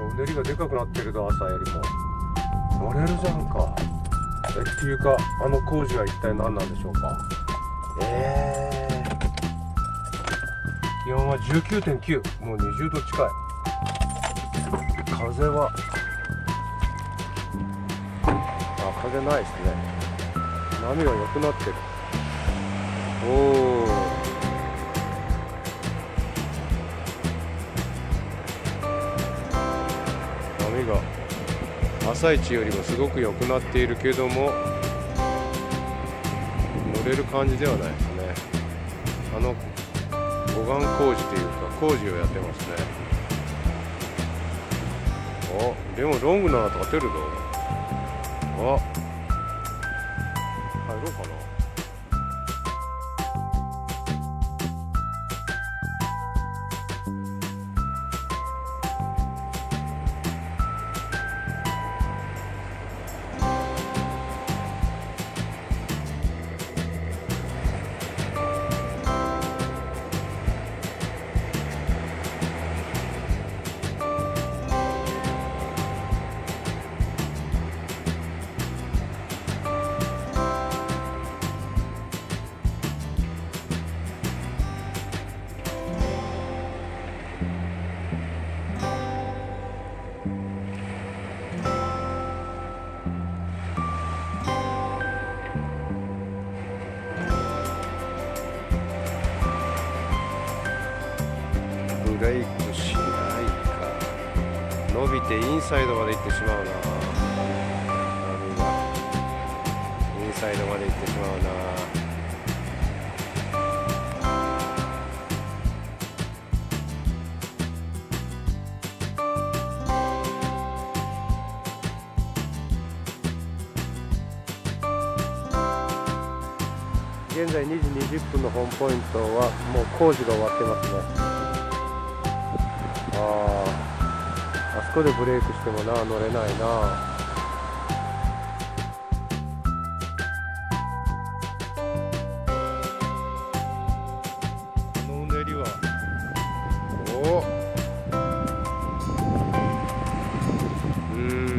おうねりがでかくなってると朝よりも。乗れるじゃんか。えっていうかあの工事は一体何なんでしょうか。ええー、気温は19.9もう20度近い。風は。あ風ないですね。波が良くなってる。おお朝一よりもすごく良くなっているけども乗れる感じではないですね。あの護岸工事というか工事をやってますね。あでもロングなら立てるぞ。あ入ろうかな。ブレイクしないか伸びてインサイドまで行ってしまうな波がインサイドまで行ってしまうな現在2時20分の本ポイントはもう工事が終わってますねこでブレイクしてもな乗れないな。お。うん。